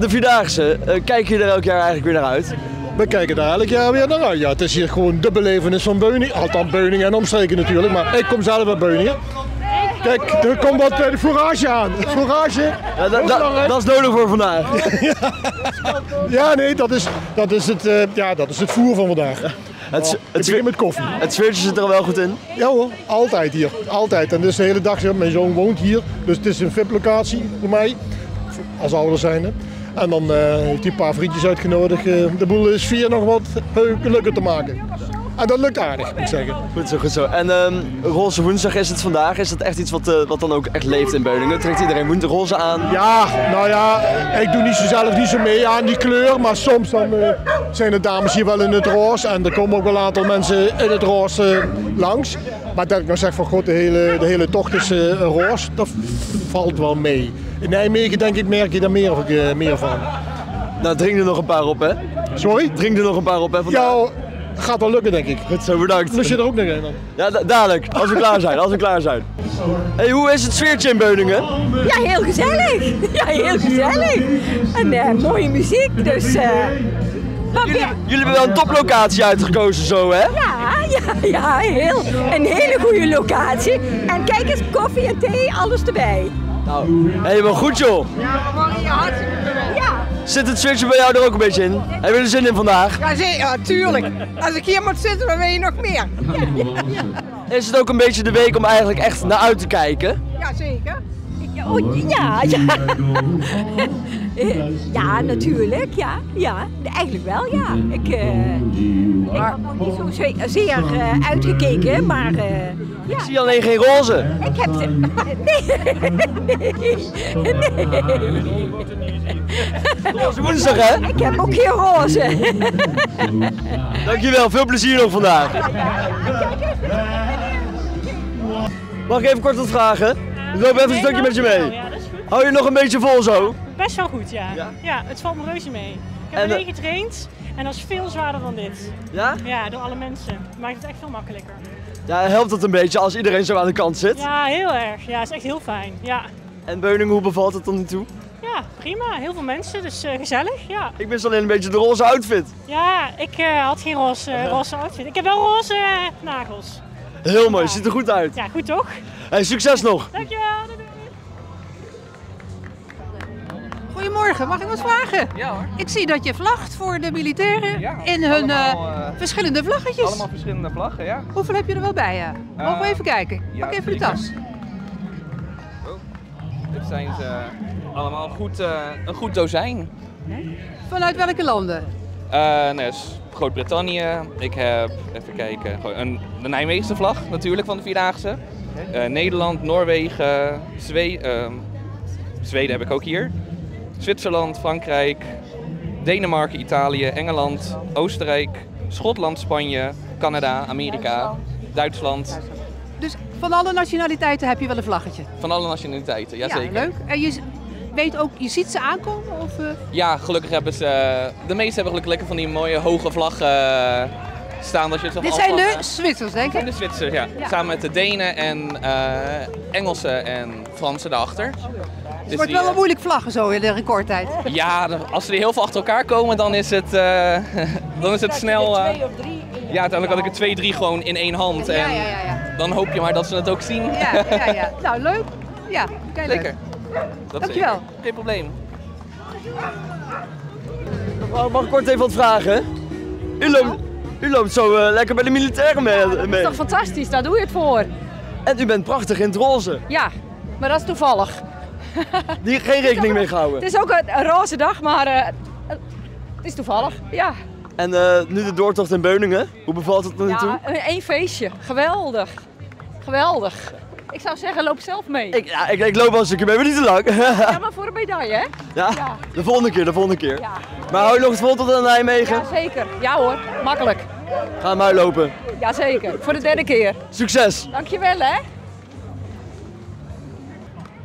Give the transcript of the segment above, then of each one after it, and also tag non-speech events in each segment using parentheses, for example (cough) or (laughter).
De Vierdaagse, uh, kijk je er elk jaar eigenlijk weer naar uit? We kijken daar elk jaar weer naar uit. Ja, het is hier gewoon de belevenis van Beuningen. Althans Beuningen en omstreken natuurlijk, maar ik kom zelf uit Beuningen. Kijk, er komt wat bij de fourage aan. Fourage. Ja, dat, is nodig voor vandaag. (laughs) ja, nee, dat is, dat, is het, uh, ja, dat is het voer van vandaag. Het, oh, het met koffie. Het sfeertje zit er al wel goed in? Ja hoor, altijd hier. Altijd. En dus de hele dag, mijn zoon woont hier. Dus het is een VIP-locatie voor mij. Als ouder zijnde. En dan uh, heeft hij een paar vriendjes uitgenodigd. Uh, de boel is vier nog wat leuker te maken. En dat lukt aardig, moet ik zeggen. Goed zo, goed zo. En um, Roze Woensdag is het vandaag. Is dat echt iets wat, uh, wat dan ook echt leeft in Beuningen? Trekt iedereen woensdag roze aan? Ja, nou ja, ik doe niet zo zelf niet zo mee aan die kleur. Maar soms dan, uh, zijn de dames hier wel in het roze. En er komen ook wel een aantal mensen in het roze uh, langs. Maar dat ik nou zeg van god, de hele, de hele tocht is roze. Dat valt wel mee. In Nijmegen denk ik merk je daar meer, meer van. Nou, drink er nog een paar op, hè? Sorry? Drink er nog een paar op, hè? Vandaag. Ja, gaat wel lukken, denk ik. Goed zo, bedankt. Lust je er ook nog een dan? Ja, dadelijk. Als we klaar zijn. Als we klaar zijn. Hey, hoe is het sfeertje in Beuningen? Ja, heel gezellig. (laughs) Ja, heel gezellig. En uh, mooie muziek, dus... Uh, jullie, jullie, hebben wel een toplocatie uitgekozen zo, hè? Ja, ja, ja. Heel, een hele goede locatie. En kijk eens, koffie en thee, alles erbij. Nou, helemaal goed joh. Ja, we mogen je hartstikke Ja. Zit het switchen bij jou er ook een beetje in? Heb je er zin in vandaag? Ja, zeker, ja, tuurlijk. Als ik hier moet zitten, dan wil je nog meer. Is het ook een beetje de week om eigenlijk echt naar uit te kijken? Ja, zeker. Oh, ja, ja. ja, natuurlijk, ja. ja. Eigenlijk wel, ja. Ik, uh, ik heb nog niet zo zeer uh, uitgekeken, maar... Uh, ja. Ik zie alleen geen roze. Ik heb ze... Nee, nee, nee. Roze woensdag, hè? Ik heb ook geen roze. Dankjewel, veel plezier nog vandaag. Mag ik even kort wat vragen? Ik loop even een stukje met je mee. Hou je nog een beetje vol zo? Best wel goed, ja. Ja, het valt me reuze mee. Ik heb en, alleen getraind en dat is veel zwaarder dan dit. Ja? Ja, door alle mensen. maakt het echt veel makkelijker. Ja, helpt het een beetje als iedereen zo aan de kant zit? Ja, heel erg. Ja, is echt heel fijn. Ja. En Beuningen, hoe bevalt het tot nu toe? Ja, prima. Heel veel mensen, dus uh, gezellig. Ja. Ik mis alleen een beetje de roze outfit. Ja, ik uh, had geen roze, (laughs) roze outfit. Ik heb wel roze nagels. Heel mooi, ziet er goed uit. Ja, goed toch? Hey, succes nog. Dankjewel. Goedemorgen, mag ik wat vragen? Ja hoor. Ik zie dat je vlagt voor de militairen in hun allemaal, uh, verschillende vlaggetjes. Allemaal verschillende vlaggen, ja. Hoeveel heb je er wel bij? Ja? Mogen we even kijken? Ja, Pak even de tas. Oh, dit zijn ze allemaal goed, uh, een goed dozijn. Vanuit welke landen? Uh, nee, Groot-Brittannië. Ik heb, even kijken, een, de Nijmeegse vlag natuurlijk van de Vierdaagse. Uh, Nederland, Noorwegen, Zweden, Zweden heb ik ook hier. Zwitserland, Frankrijk, Denemarken, Italië, Engeland, Oostenrijk, Schotland, Spanje, Canada, Amerika, Duitsland. Dus van alle nationaliteiten heb je wel een vlaggetje? Van alle nationaliteiten, ja, zeker. leuk. En je weet ook, je ziet ze aankomen? Of, uh... Ja, gelukkig hebben ze, de meeste hebben gelukkig lekker van die mooie hoge vlaggen staan. Dat je Dit zijn de Zwitsers, denk ik? zijn de Zwitsers, ja. ja. Samen met de Denen en uh, Engelsen en Fransen daarachter. Het dus wordt wel een moeilijk vlaggen zo in de recordtijd. Ja, als ze er heel veel achter elkaar komen, dan is het, uh, (laughs) dan is het snel. Uh, twee of drie. Ja, uiteindelijk had ik er twee, drie gewoon in één hand. En ja, ja, ja, dan hoop je maar dat ze het ook zien. Ja, ja, ja. (laughs) Nou, leuk. Ja, kijk Zeker. Dat Dankjewel. Zeker. Geen probleem. Mag ik kort even wat vragen? U loopt, u loopt zo uh, lekker bij de militairen mee. Ja, dat is toch fantastisch, daar doe je het voor. En u bent prachtig in het roze. Ja, maar dat is toevallig. Die geen (laughs) rekening mee gehouden. Het is ook een, roze dag, maar uh, het is toevallig, ja. En uh, nu de doortocht in Beuningen, hoe bevalt het er nu toe? Één feestje. Geweldig. Geweldig. Ik zou zeggen, loop zelf mee. Ik, ja, ik, ik loop al een stukje mee, maar niet te lang. ja, (laughs) maar voor een medaille, hè? Ja? ja. De volgende keer, de volgende keer. Ja. Maar hou je nog het vol tot aan Nijmegen? Ja, zeker. Ja hoor, makkelijk. Ga maar lopen. Jazeker, voor de derde keer. Succes. Dankjewel, hè.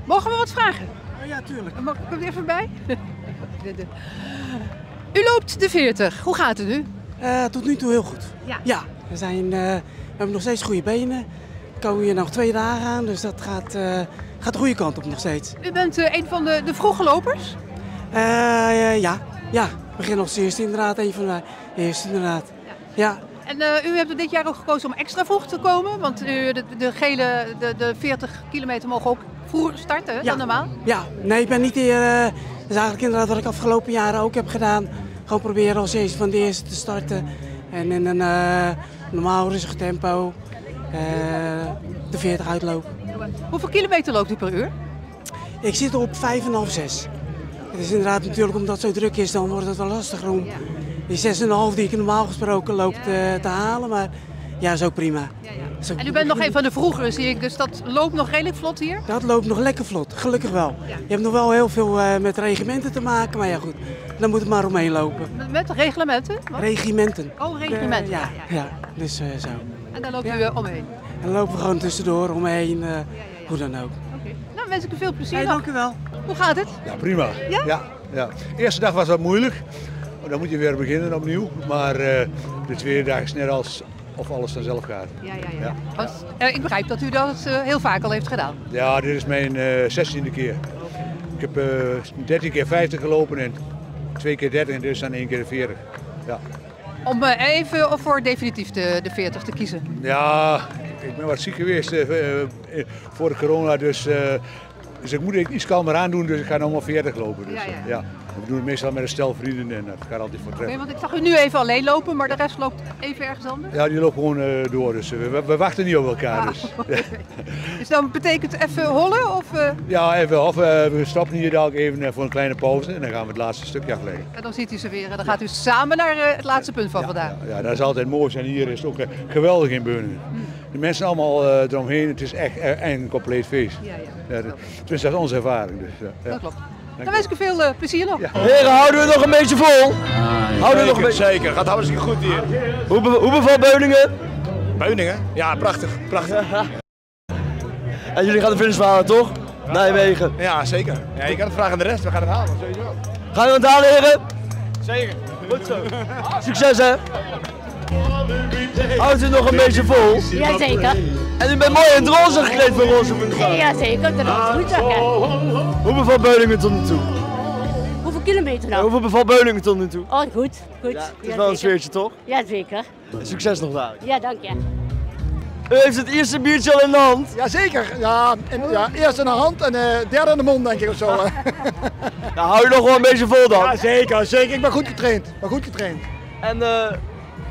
Mogen we wat vragen? Oh, ja, tuurlijk. Mag ik er even bij? U loopt de 40. Hoe gaat het nu? Uh, tot nu toe heel goed. Ja. Ja, we, zijn, uh, we hebben nog steeds goede benen. We komen hier nog twee dagen aan, dus dat gaat, uh, gaat de goede kant op nog steeds. U bent een van de, de vroege lopers? Uh, ja, ja. We beginnen als eerste inderdaad, een van de eerste inderdaad. Ja. En uh, u hebt dit jaar ook gekozen om extra vroeg te komen, want u, de, de gele, de, de 40 kilometer mogen ook vroeger starten ja. dan normaal? Ja, nee, ik ben niet hier. Uh, dat is eigenlijk inderdaad wat ik afgelopen jaren ook heb gedaan. Gewoon proberen als eerste van de eerste te starten. En in een uh, normaal rustig tempo de 40 uitlopen. Hoeveel kilometer loopt u per uur? Ik zit op 5,5, 6. Het is inderdaad natuurlijk omdat het zo druk is, dan wordt het wel lastiger om die 6,5 die ik normaal gesproken loop te, te halen. Maar ja, is ook prima. Ja, ja. en u bent nog een van de vroegere, zie ik, dus dat loopt nog redelijk vlot hier? Dat loopt nog lekker vlot, gelukkig wel. Je hebt nog wel heel veel uh, met regimenten te maken, maar ja goed, dan moet het maar omheen lopen. Met, met reglementen? Wat? Regimenten. Oh, regimenten, ja, ja, ja. dus uh, zo. En daar loopt u uh, omheen? En dan lopen we gewoon tussendoor, omheen, hoe dan ook. Oké, nou wens ik u veel plezier hey, dank u wel. Hoe gaat het? Ja, prima. Ja? Ja, ja. De eerste dag was wat moeilijk. Dan moet je weer beginnen opnieuw. Maar uh, de tweede dag is net als of alles vanzelf gaat. Ja, ja, ja. ja. uh, ik begrijp dat u dat uh, heel vaak al heeft gedaan. Ja, dit is mijn zestiende keer. Ik heb 13 keer 50 gelopen en twee keer 30 en is dan één keer 40. Ja. Om even of voor definitief de, de 40 te kiezen? Ja, ik ben wat ziek geweest voor de corona, dus dus ik moet iets kalmer aandoen, dus ik ga nog maar 40 lopen. Dus, ja, ja. We doen het meestal met een stel vrienden en dat gaat altijd voor Oké, want ik zag u nu even alleen lopen, maar de rest loopt even ergens anders? Ja, die loopt gewoon uh, door, dus uh, we, we, wachten niet op elkaar. Ah, (laughs) dus. Okay. dus dan betekent even hollen? Of, uh... Ja, even of we stoppen hier dadelijk even voor een kleine pauze en dan gaan we het laatste stukje afleggen. En dan ziet u ze weer en dan gaat u samen naar het laatste punt van ja, vandaag. Ja, ja, dat is altijd mooi en hier is het ook geweldig in Beuningen. Hmm. De mensen allemaal eromheen, het is echt een compleet feest. Ja, ja. ja dus dat is onze ervaring. Dus, ja. Dat klopt. Dan wens ik u veel uh, plezier nog. Ja. Heren, houden we nog een beetje vol? Ah, houden we nog een beetje... Zeker, gaat hartstikke goed hier. Hoe, be hoe bevalt Beuningen? Beuningen? Ja, prachtig. prachtig. (laughs) en jullie gaan de finish halen, toch? Nijmegen. Ja, zeker. Ja, je kan het vragen aan de rest, we gaan het halen, sowieso. Gaan we het halen, heren? Zeker. Goed zo. Succes, hè? Houdt u nog een beetje vol? Jazeker. En u bent mooi in het roze gekleed voor roze. Ja, zeker. Dat is goed zeg. Hoe bevalt Beuningen tot nu toe? Hoeveel kilometer nou? Hoeveel bevalt Beuningen tot nu toe? Oh, goed. goed. Ja, het is wel een sfeertje, toch? Ja, zeker. Succes nog daar. Ja, dank je. U heeft het eerste biertje al in de hand? Jazeker. Ja, en, ja, eerst in de hand en uh, derde in de mond, denk ik of zo. (laughs) nou, hou je nog wel een beetje vol dan? Ja, zeker. zeker. Ik ben goed getraind. ben goed getraind. En uh,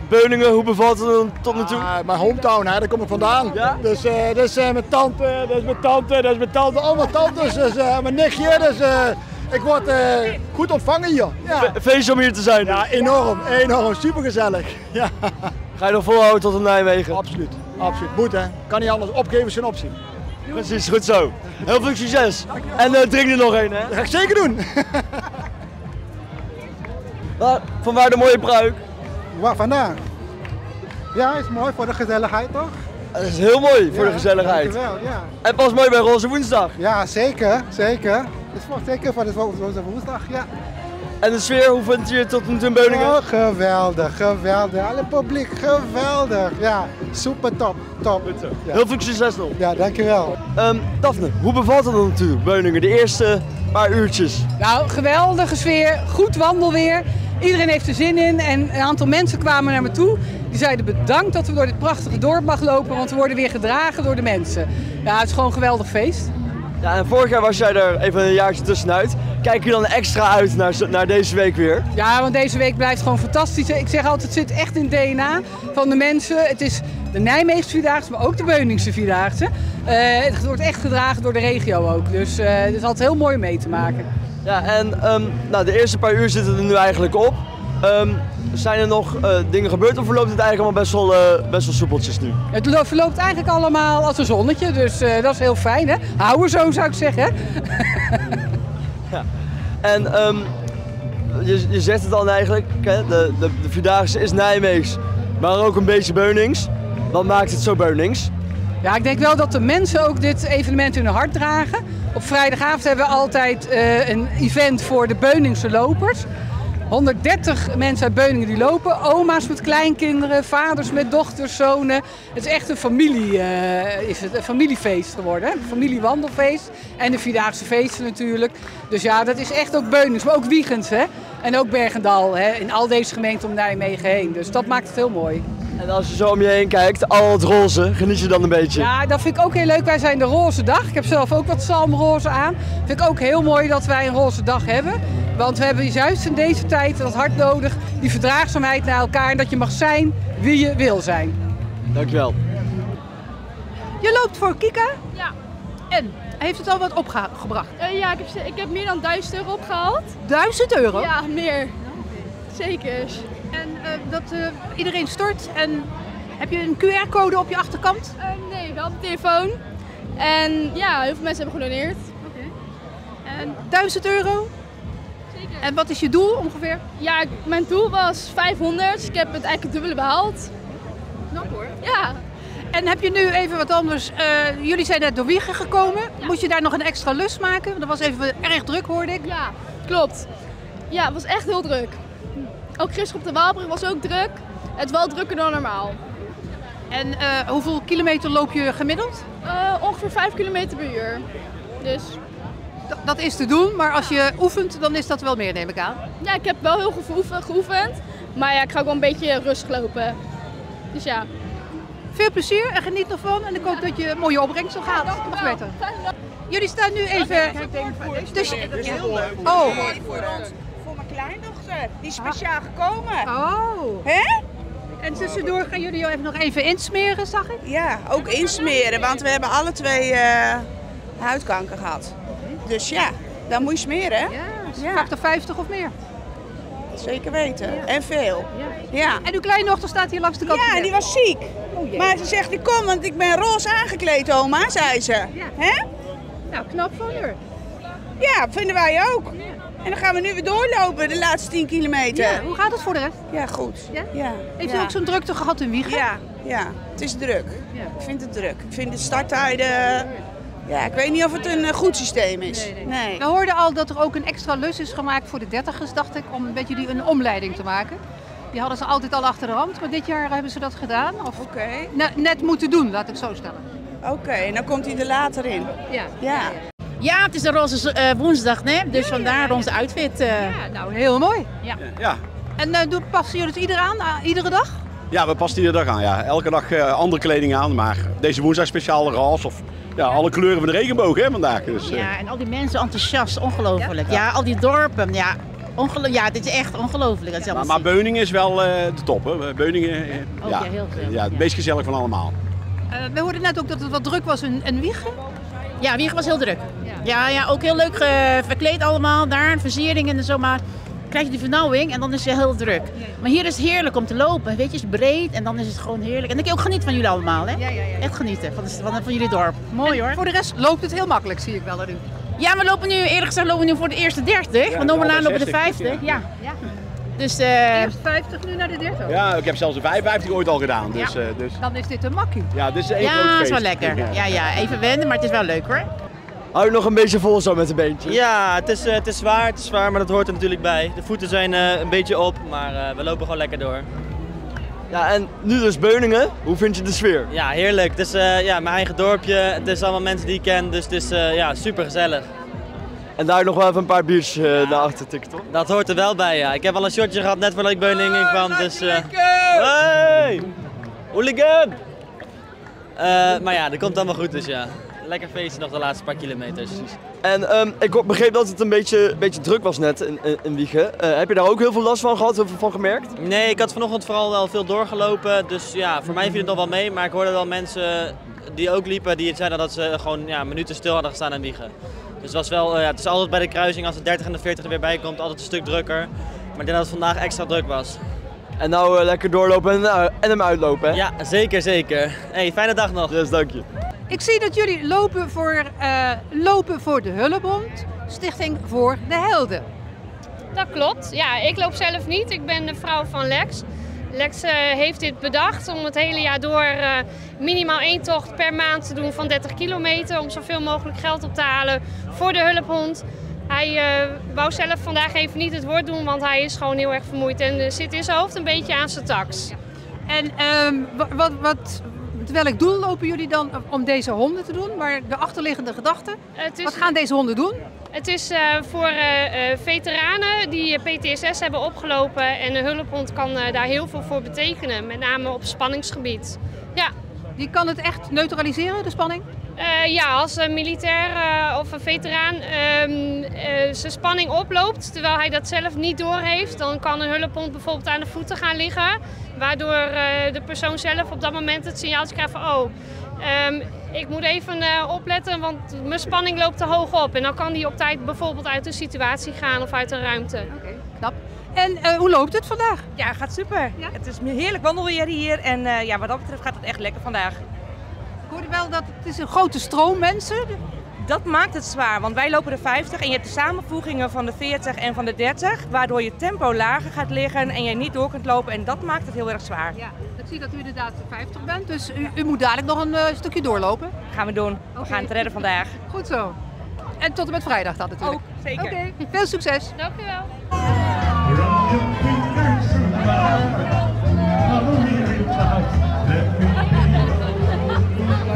Beuningen, hoe bevalt het tot nu toe? Uh, mijn hometown, hè, daar kom ik vandaan. Ja? Dus uh, dat is uh, mijn tante, dat is mijn tante, dat is mijn tante, allemaal tantes, dus, mijn nichtje. Dus ik word goed ontvangen hier. Ja. Feestje om hier te zijn. Ja, enorm, enorm, supergezellig. (laughs) Ja. Ga je nog volhouden tot in Nijmegen? Absoluut, absoluut. Moet hè, kan niet anders, opgeven is een optie. Precies, goed zo. Heel veel succes. En drink er nog een hè? Dat ga ik zeker doen. (laughs) Van waar de mooie pruik? Waar vandaan? Ja, is mooi voor de gezelligheid toch? Dat is heel mooi voor ja, de gezelligheid. Dankjewel, ja. En pas mooi bij Roze Woensdag. Ja, zeker, zeker. Het is zeker voor de Roze Woensdag, ja. En de sfeer, hoe vindt je tot nu toe in Beuningen? Oh, geweldig, geweldig. Alle publiek, geweldig. Ja, super top, top. Ja. Heel veel succes nog. Ja, dankjewel. Um, Daphne, hoe bevalt het dan natuurlijk, Beuningen, de eerste paar uurtjes? Nou, geweldige sfeer, goed wandelweer. Iedereen heeft er zin in en een aantal mensen kwamen naar me toe. Die zeiden bedankt dat we door dit prachtige dorp mag lopen, want we worden weer gedragen door de mensen. Ja, het is gewoon een geweldig feest. Ja, en vorig jaar was jij er even een jaartje tussenuit. Kijk je dan extra uit naar, naar deze week weer? Ja, want deze week blijft gewoon fantastisch. Ik zeg altijd, het zit echt in het DNA van de mensen. Het is de Nijmeegse Vierdaagse, maar ook de Beuningse Vierdaagse. Uh, het wordt echt gedragen door de regio ook. Dus uh, het is altijd heel mooi om mee te maken. Ja, en um, nou, de eerste paar uur zitten er nu eigenlijk op. Um, zijn er nog uh, dingen gebeurd of verloopt het eigenlijk allemaal best wel, uh, best wel soepeltjes nu? Het verloopt eigenlijk allemaal als een zonnetje, dus uh, dat is heel fijn. Hè? Houden zo zou ik zeggen. (laughs) ja. En um, je, je zegt het al eigenlijk, hè? De, de, de Vierdaagse is Nijmeegs, maar ook een beetje Beunings. Wat maakt het zo Beunings? Ja, ik denk wel dat de mensen ook dit evenement in hun hart dragen. Op vrijdagavond hebben we altijd uh, een event voor de Beuningse lopers. 130 mensen uit Beuningen die lopen. Oma's met kleinkinderen, vaders met dochters, zonen. Het is echt een, familie, eh, is het, een familiefeest geworden. Een familiewandelfeest. En de Vierdaagse feesten natuurlijk. Dus ja, dat is echt ook Beunings, maar ook Wiegens. Hè? En ook Bergendal, hè? in al deze gemeenten om Nijmegen heen. Dus dat maakt het heel mooi. En als je zo om je heen kijkt, al het roze, geniet je dan een beetje? Ja, dat vind ik ook heel leuk. Wij zijn de roze dag. Ik heb zelf ook wat zalmroze aan. Vind ik ook heel mooi dat wij een roze dag hebben. Want we hebben juist in deze tijd dat hard nodig, die verdraagzaamheid naar elkaar. En dat je mag zijn wie je wil zijn. Dankjewel. Je loopt voor Kika? Ja. En heeft het al wat opgebracht? Eh, ja, ik heb, ik heb meer dan 1000 euro opgehaald. 1000 euro? Ja, meer. Zeker. En eh, dat eh, iedereen stort. En heb je een QR-code op je achterkant? Eh, nee, wel op de telefoon. En ja, heel veel mensen hebben gedoneerd. En 1000 euro? Zeker. En wat is je doel ongeveer? Ja, mijn doel was 500. dus Ik heb het eigenlijk het dubbele behaald. Knap hoor. Ja. En heb je nu even wat anders? jullie zijn net door Wiegen gekomen. Moet je daar nog een extra lus maken? Dat was even erg druk hoorde ik. Ja, klopt. Ja, het was echt heel druk. Ook gisteren op de Waalbrug was ook druk. Het was wel drukker dan normaal. En eh, hoeveel kilometer loop je gemiddeld? Eh, ongeveer 5 km per uur. Dus D- dat is te doen, maar als je oefent, dan is dat wel meer, neem ik aan. ja, ik heb wel heel goed geoefen- geoefend. Maar ja, ik ga ook wel een beetje rustig lopen. Dus ja. Veel plezier en geniet ervan. En ik hoop dat je een mooie opbrengst zal gaan. Nog beter. Jullie staan nu even... Dus... Oh. Die is speciaal gekomen. Oh. Hè? En tussendoor gaan jullie jou even nog even insmeren, zag ik? Ja, ook insmeren, want we hebben alle twee eh, huidkanker gehad. Dus ja, dan moet je smeren. hè? Ja, factor 50 of meer. Zeker weten. En veel. Ja. En uw kleindochter staat hier langs de kant. Ja, die was ziek. Oh, maar ze zegt, ik kom, want ik ben roze aangekleed, oma, zei ze. Hè? Nou, knap van u. Ja, vinden wij ook. En dan gaan we nu weer doorlopen, de laatste 10 kilometer. Ja, hoe gaat het voor de rest? Ja, goed. Ja? Ja. Heeft u ook zo'n drukte gehad in Wiegen? Ja, ja, het is druk. Ik vind het druk. Ik vind de starttijden... Ja, ik weet niet of het een eh, goed systeem is. Nee. We hoorden al dat er ook een extra lus is gemaakt voor de dertigers, dacht ik, om met jullie een omleiding te maken. Die hadden ze altijd al achter de hand, maar dit jaar hebben ze dat gedaan. Of net, net moeten doen, laat ik zo stellen. Oké, en dan komt hij er later in. Ja. Ja. Ja, het is een roze eh, woensdag, hè? dus vandaar onze outfit. eh. Ja, nou heel mooi. Ja. Ja. En eh, doen- passen jullie het ieder aan, iedere dag? ja, we passen iedere dag aan. Ja. Elke dag eh, andere kleding aan, maar deze woensdag speciaal roze of ja, alle kleuren van de regenboog hè, vandaag. Dus, Ja, en al die mensen enthousiast, ongelooflijk. Ja, al die dorpen, ja, ongelo ja, dit is echt ongelooflijk. Dat is maar, maar Beuningen is wel eh, de top. Hè. Beuningen, Oh, ja, ja, heel gezellig, ja, het ja. meest gezellig van allemaal. Eh, we hoorden net ook dat het wat druk was in, in Wiegen. Ja, Wiegen was heel druk. Ja, ja, ook heel leuk ge- verkleed allemaal, daar, versieringen en zo, maar krijg je die vernauwing en dan is het heel druk. Maar hier is het heerlijk om te lopen, weet je, het is breed en dan is het gewoon heerlijk. En je ook genieten van jullie allemaal, hè? Echt genieten van, de, van, van jullie dorp. Mooi En hoor. Voor de rest loopt het heel makkelijk, zie ik wel u. Ja, we lopen nu, eerlijk gezegd, lopen we nu voor de eerste 30. want normaal de lopen de 60, 50. ja. Dus, eh Eerst 50, nu naar de 30. Ja, ik heb zelfs een 55 ooit al gedaan. Dus, Ja. eh, dus, Dan is dit een makkie. ja, dit is één ja, feest. is wel lekker. Ja, ja, even wennen, maar het is wel leuk hoor. Hou je nog een beetje vol zo met een beentje? Ja, het is, eh, het is zwaar, het is zwaar, maar dat hoort er natuurlijk bij. De voeten zijn eh, een beetje op, maar eh, we lopen gewoon lekker door. Ja, en nu dus Beuningen. Hoe vind je de sfeer? Ja, heerlijk. Het is eh, ja, mijn eigen dorpje, het is allemaal mensen die ik ken, dus het is eh, ja, super gezellig. En daar nog wel even een paar biertjes eh, naar achter tikken, toch? Dat hoort er wel bij, ja. Ik heb al een shotje gehad net voordat ik Beuningen kwam, dus... eh hey! Hooligan! Eh, maar ja, dat komt allemaal goed, dus ja. Lekker feestje nog de laatste paar kilometers. En ehm, ik begreep dat het een beetje, beetje druk was net in, in, in Wiegen. Eh, heb je daar ook heel veel last van gehad, heel veel van gemerkt? Nee, ik had vanochtend vooral wel veel doorgelopen. Dus ja, voor mij viel het nog wel mee. Maar ik hoorde wel mensen die ook liepen, die zeiden dat ze gewoon ja, minuten stil hadden gestaan en wiegen. Dus het, was wel, eh, ja, het is altijd bij de kruising, als de 30 en de 40 er weer bij komt, altijd een stuk drukker. Maar ik denk dat het vandaag extra druk was. En nou eh, lekker doorlopen en, eh, en hem uitlopen, hè? Ja, zeker, zeker. Hey, fijne dag nog. Yes, dank je. Ik zie dat jullie lopen voor, eh, lopen voor de Hullebond, Stichting voor de Helden. Dat klopt. Ja, ik loop zelf niet. Ik ben de vrouw van Lex. Lex eh, heeft dit bedacht om het hele jaar door eh, minimaal één tocht per maand te doen van 30 kilometer. Om zoveel mogelijk geld op te halen voor de hulphond. Hij eh, wou zelf vandaag even niet het woord doen, want hij is gewoon heel erg vermoeid en zit in zijn hoofd een beetje aan zijn tax. En ehm, wa- wat, wat, met welk doel lopen jullie dan om deze honden te doen? Maar de achterliggende gedachte? Is- Wat gaan deze honden doen? Het is eh, voor eh, eh, veteranen die eh, PTSS hebben opgelopen en een hulphond kan eh, daar heel veel voor betekenen, met name op spanningsgebied. Ja. Die kan het echt neutraliseren, de spanning? Eh, ja, als een militair eh, of een veteraan ehm, eh, zijn spanning oploopt terwijl hij dat zelf niet doorheeft, dan kan een hulphond bijvoorbeeld aan de voeten gaan liggen. Waardoor eh, de persoon zelf op dat moment het signaaltje krijgt van oh, ehm, ik moet even eh, opletten, want mijn spanning loopt te hoog op. En dan kan die op tijd bijvoorbeeld uit een situatie gaan of uit een ruimte. knap. En eh, hoe loopt het vandaag? Ja, gaat super. Het is heerlijk wandelweer hier en eh, ja, wat dat betreft gaat het echt lekker vandaag. Hoorde wel dat het is een grote stroom mensen. Dat maakt het zwaar, want wij lopen de 50 en je hebt de samenvoegingen van de 40 en van de 30, waardoor je tempo lager gaat liggen en je niet door kunt lopen en dat maakt het heel erg zwaar. Ja, ik zie dat u inderdaad 50 bent, dus u, u moet dadelijk nog een eh, stukje doorlopen. Gaan we doen. We gaan het redden vandaag. Goed zo. En tot en met vrijdag dan natuurlijk. Ook, zeker. Oké, veel succes. Dank u wel. (laughs)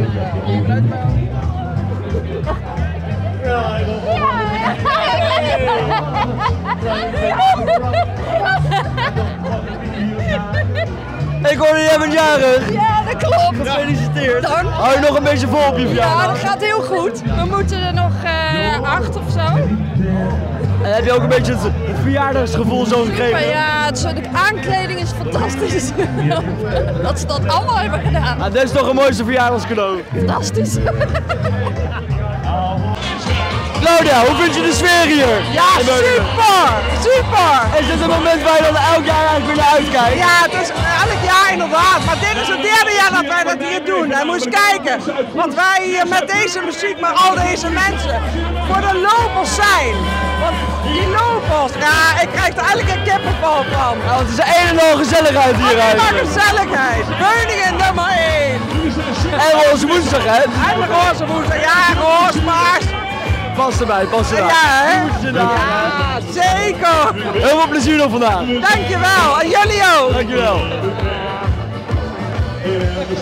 Ik hoorde jij bent jarig. Ja, dat klopt. Gefeliciteerd. Dank. Hou je nog een beetje vol op je Ja, verjaardag? dat gaat heel goed. We moeten er nog eh, acht of zo. En heb je ook een beetje het, het verjaardagsgevoel zo Maar gekregen? ja, het, de aankleding is fantastisch. (laughs) dat ze dat allemaal hebben gedaan. Ah, dit is toch een mooiste verjaardagscadeau. Fantastisch. (laughs) Claudia, hoe vind je de sfeer hier? Ja, super! Super! Is dit een moment waar je dan elk jaar eigenlijk weer naar uitkijkt? Ja, het is elk jaar inderdaad. Maar dit is het derde jaar dat wij dat hier doen. En moest kijken. Want wij hier met deze muziek, maar al deze mensen, voor de lopers zijn. Want die lopers, ja, ik krijg er eigenlijk een kippenval van. Ja, want het is een en al gezelligheid hier Alleen maar gezelligheid. Beuningen nummer 1. En roze woensdag, hè? En de roze woensdag, ja, roze, paars. Pas erbij, pas erbij. Ja, hè? Ja, zeker. Heel veel plezier nog vandaag. Dankjewel. En jullie ook. Dankjewel.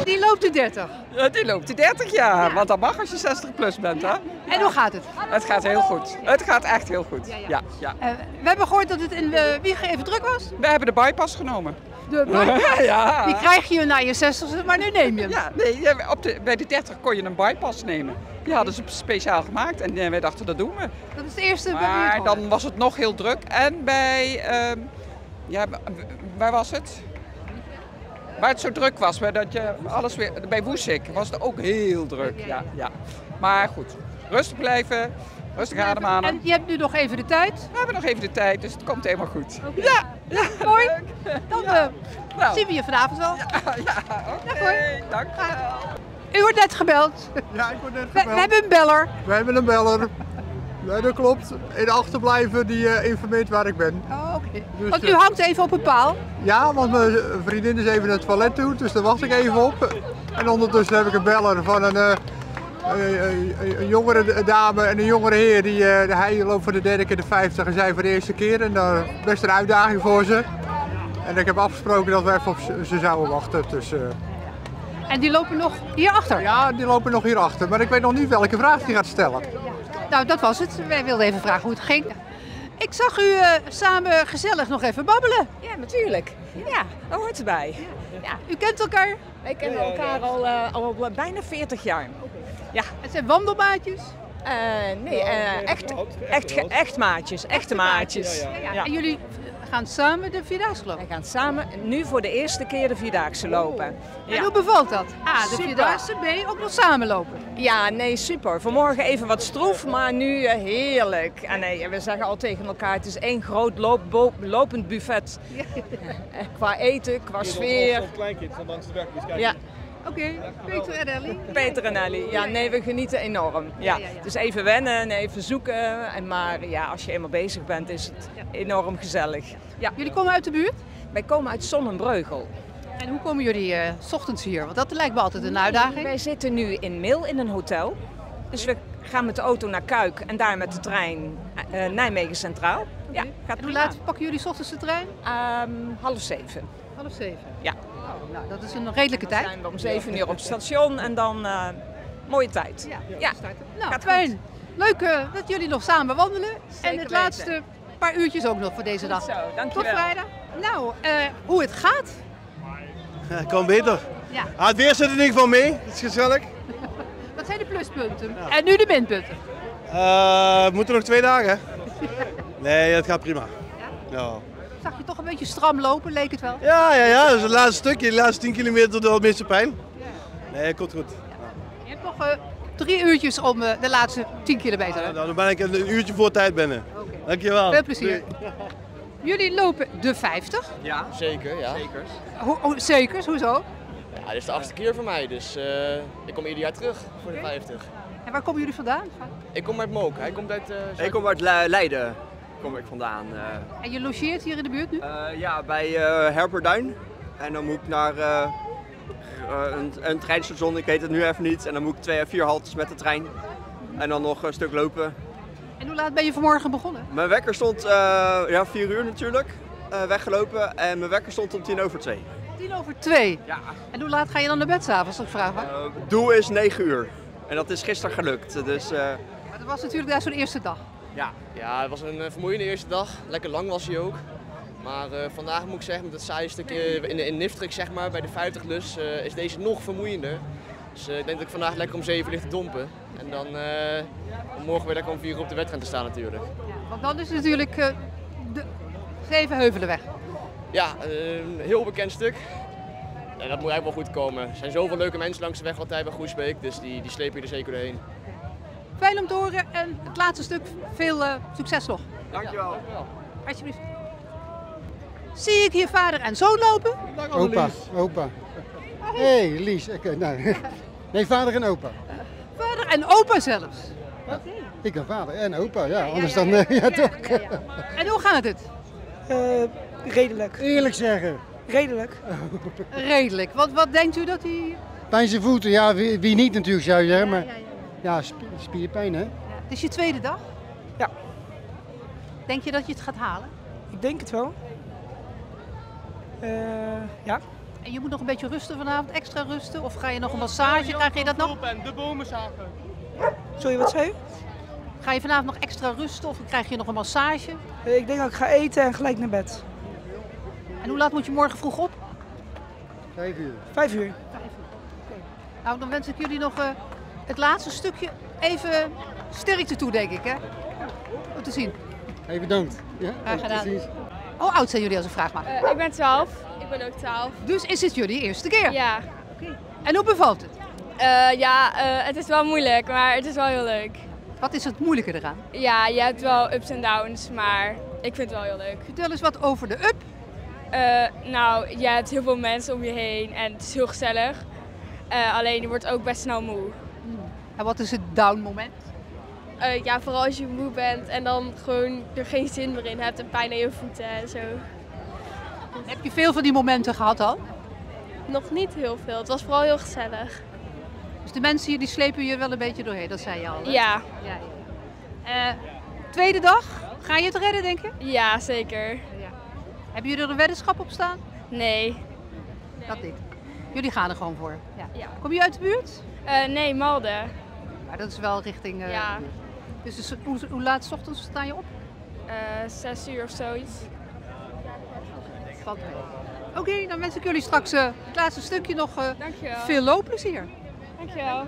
Die loopt de 30. Die loopt de 30 jaar, want dat mag als je 60 plus bent, hè? En hoe gaat het? Het gaat heel goed. Het gaat echt heel goed. Ja, ja. Eh, we hebben gehoord dat het in uh, Wiegen even druk was. We hebben de bypass genomen. De bypass? (laughs) ja. (laughs) Die krijg je na je 60ste, maar nu neem je hem. Ja, nee, ja, op de, bij de 30 kon je een bypass nemen. Die hadden ze speciaal gemaakt en uh, wij dachten dat doen we. Dat is de eerste Maar dan was het nog heel druk. En bij, uh, ja, waar was het? Waar het zo druk was, waar dat je alles weer, bij Woesik was het ook heel druk. Ja, ja. Maar goed, rustig blijven, rustig ademhalen. En je hebt nu nog even de tijd? We hebben nog even de tijd, dus het komt helemaal goed. Okay. Ja, ja, mooi. Dan uh, nou. zien we je vanavond wel. Ja, ja oké. Okay. Dank je wel. U wordt net gebeld. Ja, ik word net gebeld. We, we hebben een beller. We hebben een beller. Nee, dat klopt. In achterblijven die uh, informeert waar ik ben. Oh, oké. Okay. Dus, want u hangt even op een paal? Ja, want mijn vriendin is even naar het toilet toe, dus daar wacht ik even op. En ondertussen heb ik een beller van een, uh, een, een, een jongere dame en een jongere heer. Die, uh, hij loopt voor de derde keer de 50 en zij voor de eerste keer. En dat is best een uitdaging voor ze. En ik heb afgesproken dat we even op ze zouden wachten. Dus, en die lopen nog hierachter? Ja, die lopen nog hierachter. Maar ik weet nog niet welke vraag die gaat stellen. Nou, dat was het. Wij wilden even vragen hoe het ging. Ik zag u uh, samen gezellig nog even babbelen. Ja, natuurlijk. Ja, dat hoort erbij. Ja. U kent elkaar? Wij kennen elkaar al, uh, al bijna 40 jaar. Ja. Het zijn wandelmaatjes? Uh, nee, uh, echt, echt, echt maatjes, echte maatjes. Ja, ja. Ja. En jullie gaan samen de Vierdaagse lopen? Wij gaan samen nu voor de eerste keer de Vierdaagse lopen. En hoe bevalt dat? A, de Vierdaagse, B, ook nog samen lopen? Ja, nee, super. Vanmorgen even wat stroef, maar nu uh, heerlijk. En nee, we zeggen al tegen elkaar, het is één groot loop, lopend buffet. (laughs) qua eten, qua sfeer. kleinkind van langs de weg, dus ja. Oké, okay. Peter en Ellie. Peter en Ellie, ja, nee, we genieten enorm. Ja. dus even wennen en even zoeken. En maar ja, als je eenmaal bezig bent, is het enorm gezellig. Ja. Jullie komen uit de buurt? Wij komen uit Sonnenbreugel. En hoe komen jullie uh, s ochtends hier? Want dat lijkt me altijd een uitdaging. Wij zitten nu in Mil in een hotel. Dus we gaan met de auto naar Kuik en daar met de trein eh, Nijmegen Centraal. Ja, gaat En hoe laat pakken jullie 's ochtends de trein? Ehm, half zeven. Half zeven. Ja. Nou, dat is een redelijke tijd. Dan zijn we om zeven uur op het station en dan eh, mooie tijd. Ja, ja. Nou, Gaat fijn. Leuk eh, dat jullie nog samen wandelen. en het weten. laatste paar uurtjes ook nog voor deze dag. zo, dankjewel. Tot vrijdag. Nou, eh, hoe het gaat. kan beter. Ja. Ah, het weer zit in ieder geval mee. Het is gezellig. (laughs) Wat zijn de pluspunten? En nu de minpunten. Eh, we moeten nog twee dagen. (laughs) Nee, het gaat prima. Ja. Zag je toch een beetje stram lopen, leek het wel? Ja, ja, ja. Dat is het laatste stukje. De laatste 10 kilometer doet het meeste pijn. Nee, komt goed. Je hebt nog eh, drie uurtjes om eh, de laatste 10 kilometer. Nou, dan ben ik een uurtje voor tijd binnen. Dankjewel. Veel plezier. Jullie lopen de 50. Ja, zeker. Ja. Zeker. Ho zekers, hoezo? Ja, dit is de achtste keer voor mij, dus eh, ik kom ieder jaar terug voor de 50. En waar komen jullie vandaan? Ik kom uit Mook, hij komt uit... eh, Ik kom uit Le- Leiden, kom ik vandaan. eh. En je logeert hier in de buurt nu? Eh, ja, bij eh Herperduin. En dan moet ik naar een, een treinstation, ik weet het nu even niet. En dan moet ik twee, vier haltes met de trein. En dan nog een stuk lopen. En hoe laat ben je vanmorgen begonnen? Mijn wekker stond, ja, vier uur natuurlijk, weggelopen. En mijn wekker stond om tien over twee. Tien over twee. Ja. En hoe laat ga je dan naar bed s'avonds, ik vraag mag? Doel is negen uur. En dat is gisteren gelukt. Dus Maar dat was natuurlijk daar zo'n eerste dag. Ja, Ja, het was een eh, vermoeiende eerste dag. Lekker lang was hij ook. Maar eh, vandaag moet ik zeggen, met het saaie stukje in, in Niftrik, zeg maar, bij de 50 lus, eh, is deze nog vermoeiender. Dus ik denk dat ik vandaag lekker om 7 ligt te dompen. En dan om morgen weer lekker om 4 uur op de wedstrijd te staan natuurlijk. Want dan is het natuurlijk de Zeven Heuvelenweg. Ja, eh, een heel bekend stuk. En dat moet eigenlijk wel goed komen. Er zijn zoveel leuke mensen langs de weg altijd bij Groesbeek, dus die, die slepen je er zeker doorheen. Fijn om te horen en het laatste stuk veel eh, succes nog. Dankjewel. Alsjeblieft. Zie ik hier vader en zoon lopen? Opa, opa. Hé, hey, Lies. Ik, nou, (laughs) nee, vader en opa. Vader en opa zelfs. Ik ben vader en opa, ja. Anders dan, eh, ja, toch. En hoe gaat het? redelijk. Eerlijk zeggen. Redelijk. Redelijk. Wat, wat denkt u dat hij... Pijn zijn voeten, ja, wie, wie niet natuurlijk zou je zeggen, maar ja, sp- spierpijn hè. Het is je tweede dag? Ja. Denk je dat je het gaat halen? Ik denk het wel. Eh, ja. En je moet nog een beetje rusten vanavond, extra rusten? Of ga je nog een massage? Krijg je dat nog? de bomen zagen. Sorry, wat zei je? Ga je vanavond nog extra rusten of krijg je nog een massage? Eh, Ik denk dat ik ga eten en gelijk naar bed. En hoe laat moet je morgen vroeg op? Vijf uur. Vijf uur. Nou, dan wens ik jullie nog eh, het laatste stukje even sterkte toe, denk ik. Hè? Goed te zien. Hey, bedankt. Ja, Graag gedaan. precies. Hoe oud zijn jullie als ik vraag mag? ik ben 12. Ik ben ook 12. Dus is het jullie eerste keer? Ja. En hoe bevalt het? Eh, ja, eh, het is wel moeilijk, maar het is wel heel leuk. Wat is het moeilijke eraan? Ja, je hebt wel ups en downs, maar ik vind het wel heel leuk. Vertel eens wat over de up. Eh, nou, je hebt heel veel mensen om je heen en het is heel gezellig. Eh, alleen je wordt ook best snel moe. En wat is het down moment? Eh, ja, vooral als je moe bent en dan gewoon er geen zin meer in hebt en pijn aan je voeten en zo. Heb je veel van die momenten gehad al? Nog niet heel veel. Het was vooral heel gezellig. Dus de mensen hier die slepen je wel een beetje doorheen, dat zei je al. hè? Ja. ja, ja. Eh, tweede dag, ga je het redden, denk je? Ja, zeker. Hebben jullie er een weddenschap op staan? Nee. Dat niet. Jullie gaan er gewoon voor. Ja. Ja. Kom je uit de buurt? Eh, nee, Malden. Maar dat is wel richting. eh, Ja. Dus hoe, hoe laat 's ochtends sta je op? Eh, zes uur of zoiets. Valt mee. Oké, dan wens ik jullie straks eh, het laatste stukje nog Dankjewel. veel loopplezier. Dankjewel.